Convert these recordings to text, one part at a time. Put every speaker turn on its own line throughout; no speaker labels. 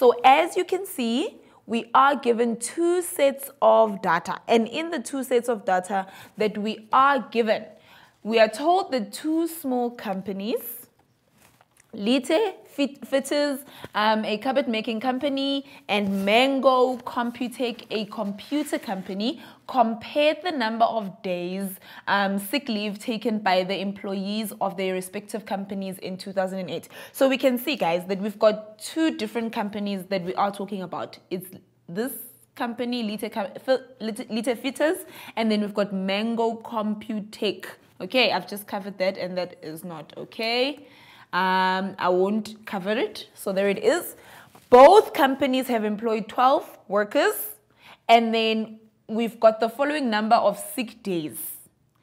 So as you can see, we are given two sets of data. And in the two sets of data that we are given, we are told that two small companies Lite Fitters, um, a cupboard making company, and Mango Computech, a computer company, compared the number of days um, sick leave taken by the employees of their respective companies in 2008. So we can see, guys, that we've got two different companies that we are talking about. It's this company, Lite, Lite Fitters, and then we've got Mango Computech. Okay, I've just covered that, and that is not okay. Um, I won't cover it. So there it is. Both companies have employed 12 workers and then we've got the following number of sick days.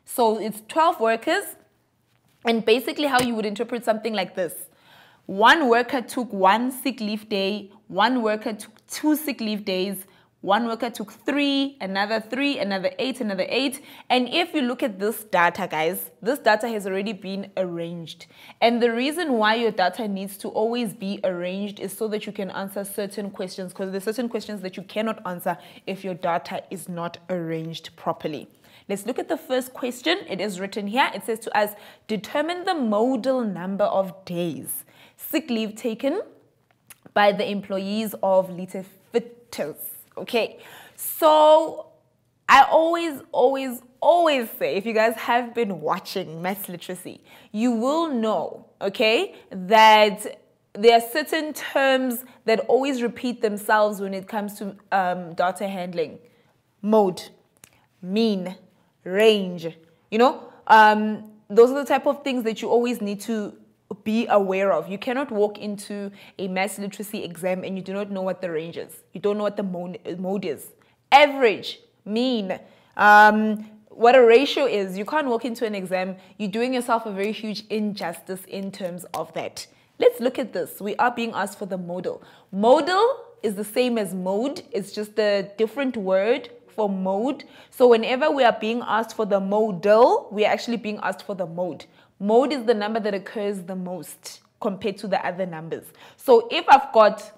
So it's 12 workers and basically how you would interpret something like this. One worker took one sick leave day, one worker took two sick leave days, one worker took three, another three, another eight, another eight. And if you look at this data, guys, this data has already been arranged. And the reason why your data needs to always be arranged is so that you can answer certain questions because there's certain questions that you cannot answer if your data is not arranged properly. Let's look at the first question. It is written here. It says to us, determine the modal number of days sick leave taken by the employees of Lite Fitters. Okay, so I always, always, always say if you guys have been watching maths literacy, you will know, okay, that there are certain terms that always repeat themselves when it comes to um, data handling. Mode, mean, range, you know, um, those are the type of things that you always need to be aware of. You cannot walk into a maths literacy exam and you do not know what the range is. You don't know what the mode is. Average, mean, um, what a ratio is. You can't walk into an exam. You're doing yourself a very huge injustice in terms of that. Let's look at this. We are being asked for the modal. Modal is the same as mode. It's just a different word for mode. So whenever we are being asked for the modal, we are actually being asked for the mode. Mode is the number that occurs the most compared to the other numbers. So if I've got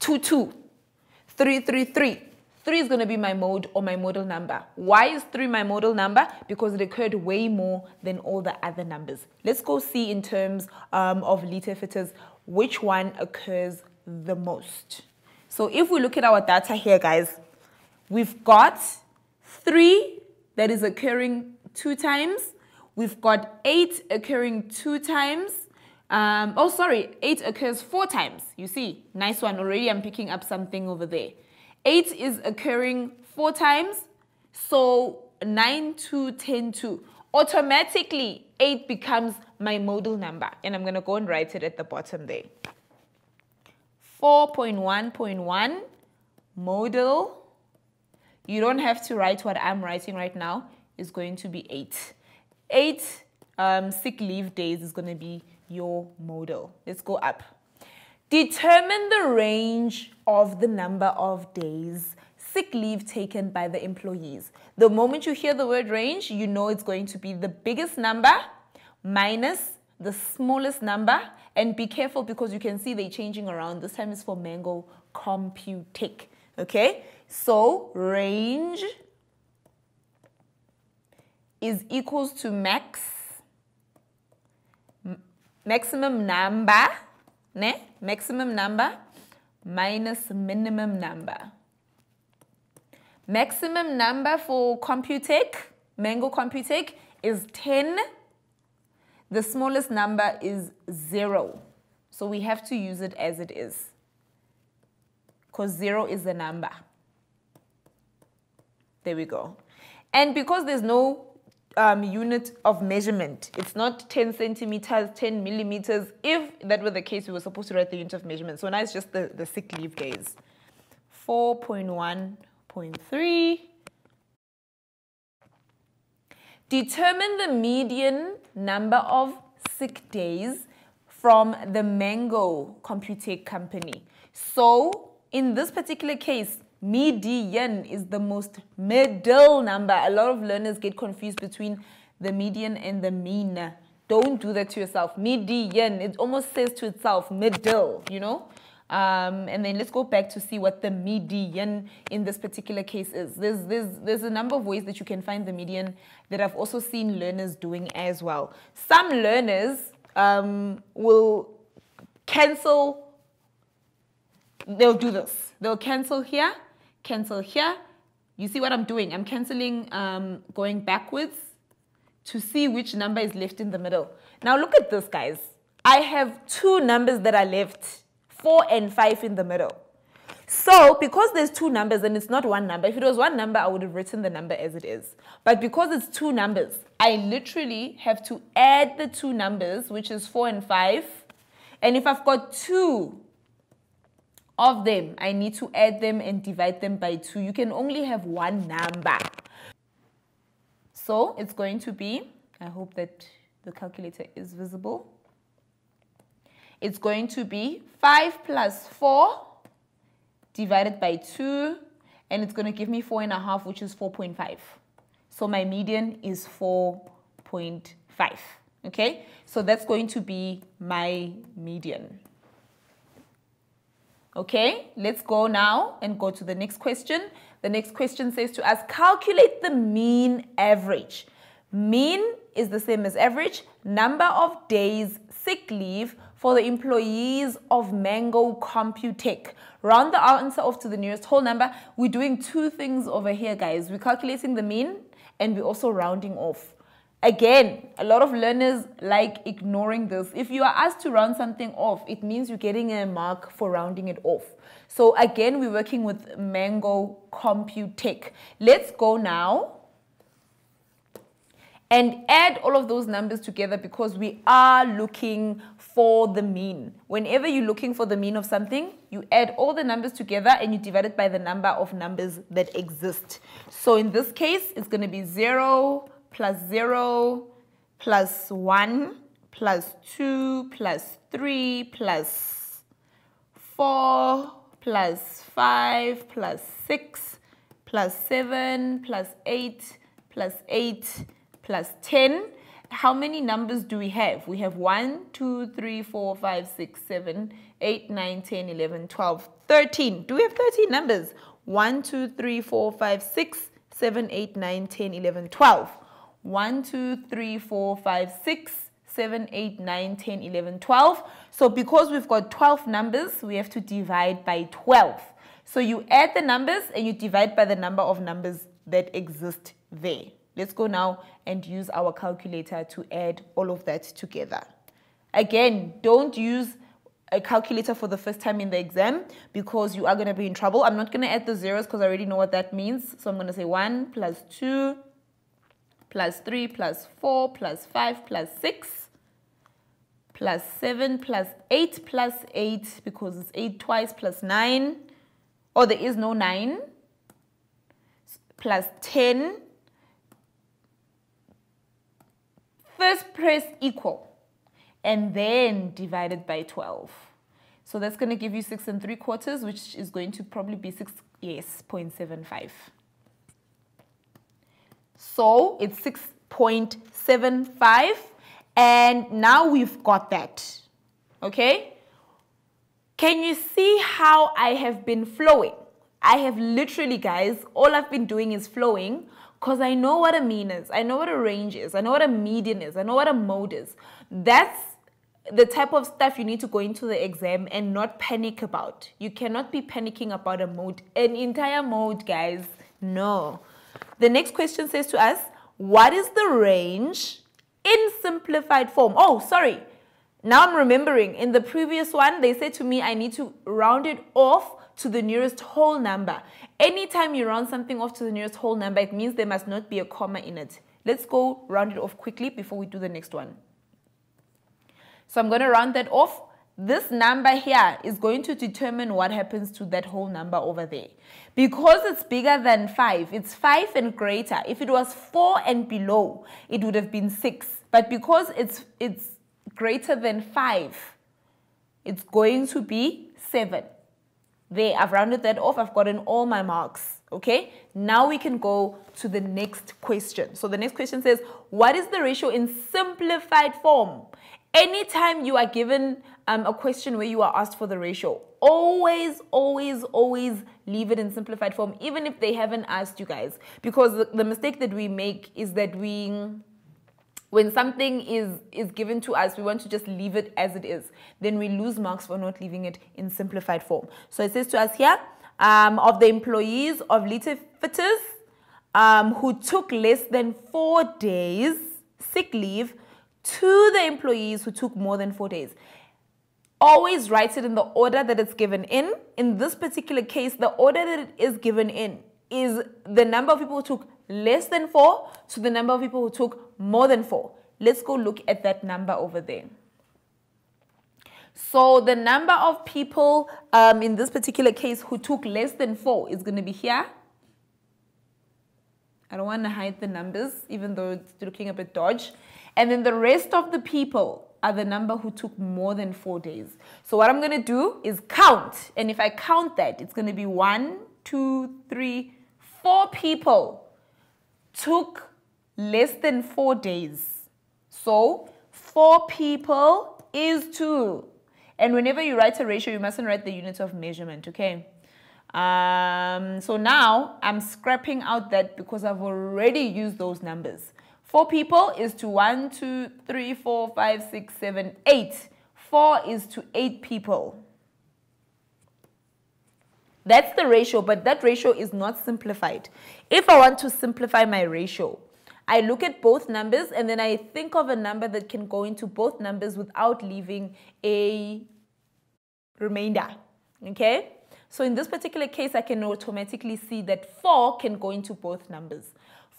2, 2, 3, 3, 3, 3 is going to be my mode or my modal number. Why is 3 my modal number? Because it occurred way more than all the other numbers. Let's go see in terms um, of Lite Fitters which one occurs the most. So if we look at our data here, guys, we've got 3 that is occurring two times We've got 8 occurring two times. Um, oh, sorry, 8 occurs four times. You see, nice one. Already I'm picking up something over there. 8 is occurring four times. So 9, 2, 10, 2. Automatically, 8 becomes my modal number. And I'm going to go and write it at the bottom there. 4.1.1 modal. You don't have to write what I'm writing right now. Is going to be 8 eight um, sick leave days is going to be your modal. Let's go up. Determine the range of the number of days sick leave taken by the employees. The moment you hear the word range, you know it's going to be the biggest number minus the smallest number. And be careful because you can see they're changing around. This time is for Mango Computech. Okay, so range is equals to max maximum number ne maximum number minus minimum number. Maximum number for Computech Mango Computech is 10 the smallest number is 0 so we have to use it as it is. Because 0 is the number. There we go. And because there's no um, unit of measurement. It's not 10 centimeters, 10 millimeters. If that were the case, we were supposed to write the unit of measurement. So now it's just the, the sick leave days. 4.1.3. Determine the median number of sick days from the Mango Computech company. So in this particular case, median is the most middle number. A lot of learners get confused between the median and the mean. Don't do that to yourself. Median, it almost says to itself, middle, you know? Um, and then let's go back to see what the median in this particular case is. There's, there's, there's a number of ways that you can find the median that I've also seen learners doing as well. Some learners um, will cancel, they'll do this. They'll cancel here, cancel here. You see what I'm doing? I'm canceling um, going backwards to see which number is left in the middle. Now look at this, guys. I have two numbers that are left 4 and 5 in the middle. So because there's two numbers and it's not one number, if it was one number, I would have written the number as it is. But because it's two numbers, I literally have to add the two numbers, which is 4 and 5. And if I've got two of them, I need to add them and divide them by 2. You can only have one number. So it's going to be, I hope that the calculator is visible it's going to be 5 plus 4 divided by 2, and it's going to give me 4 and a half, which is 4.5. So my median is 4.5. Okay, so that's going to be my median. Okay, let's go now and go to the next question. The next question says to us, calculate the mean average. Mean is the same as average, number of days sick leave for the employees of Mango Computech. Round the answer off to the nearest whole number. We're doing two things over here, guys. We're calculating the mean and we're also rounding off. Again, a lot of learners like ignoring this. If you are asked to round something off, it means you're getting a mark for rounding it off. So again, we're working with Mango Computech. Let's go now and add all of those numbers together because we are looking for the mean. Whenever you're looking for the mean of something, you add all the numbers together and you divide it by the number of numbers that exist. So in this case, it's going to be 0 plus 0 plus 1 plus 2 plus 3 plus 4 plus 5 plus 6 plus 7 plus 8 plus 8 plus 10. How many numbers do we have? We have 1, 2, 3, 4, 5, 6, 7, 8, 9, 10, 11, 12, 13. Do we have 13 numbers? 1, 2, 3, 4, 5, 6, 7, 8, 9, 10, 11, 12. 1, 2, 3, 4, 5, 6, 7, 8, 9, 10, 11, 12. So because we've got 12 numbers, we have to divide by 12. So you add the numbers and you divide by the number of numbers that exist there. Let's go now and use our calculator to add all of that together. Again, don't use a calculator for the first time in the exam because you are going to be in trouble. I'm not going to add the zeros because I already know what that means. So I'm going to say 1 plus 2 plus 3 plus 4 plus 5 plus 6 plus 7 plus 8 plus 8 because it's 8 twice plus 9 or oh, there is no 9 plus 10 First press equal and then divided by 12. So that's going to give you 6 and 3 quarters, which is going to probably be 6, yes, 0.75. So it's 6.75 and now we've got that, okay? Can you see how I have been flowing? I have literally, guys, all I've been doing is flowing because I know what a mean is. I know what a range is. I know what a median is. I know what a mode is. That's the type of stuff you need to go into the exam and not panic about. You cannot be panicking about a mode, an entire mode, guys. No. The next question says to us, what is the range in simplified form? Oh, sorry. Now I'm remembering. In the previous one, they said to me I need to round it off to the nearest whole number. Anytime you round something off to the nearest whole number, it means there must not be a comma in it. Let's go round it off quickly before we do the next one. So I'm going to round that off. This number here is going to determine what happens to that whole number over there. Because it's bigger than 5, it's 5 and greater. If it was 4 and below, it would have been 6. But because it's, it's greater than 5, it's going to be 7. There, I've rounded that off. I've gotten all my marks. Okay, now we can go to the next question. So the next question says, what is the ratio in simplified form? Anytime you are given um, a question where you are asked for the ratio, always, always, always leave it in simplified form, even if they haven't asked you guys. Because the, the mistake that we make is that we when something is is given to us we want to just leave it as it is then we lose marks for not leaving it in simplified form so it says to us here um, of the employees of Lite Fitters um, who took less than four days sick leave to the employees who took more than four days always write it in the order that it's given in in this particular case the order that it is given in is the number of people who took less than four to the number of people who took more than four. Let's go look at that number over there. So the number of people um, in this particular case who took less than four is going to be here. I don't want to hide the numbers, even though it's looking a bit dodge. And then the rest of the people are the number who took more than four days. So what I'm going to do is count. And if I count that, it's going to be one, two, three, four people took less than four days. So four people is two. And whenever you write a ratio, you mustn't write the unit of measurement, okay? Um, so now I'm scrapping out that because I've already used those numbers. Four people is to one, two, three, four, five, six, seven, eight. Four is to eight people. That's the ratio, but that ratio is not simplified. If I want to simplify my ratio, I look at both numbers and then I think of a number that can go into both numbers without leaving a remainder. Okay? So in this particular case, I can automatically see that 4 can go into both numbers.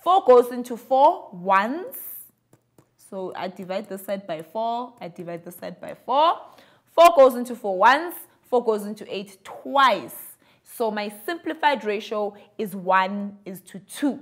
4 goes into 4 once. So I divide this side by 4. I divide this side by 4. 4 goes into 4 once. 4 goes into 8 twice. So my simplified ratio is 1 is to 2.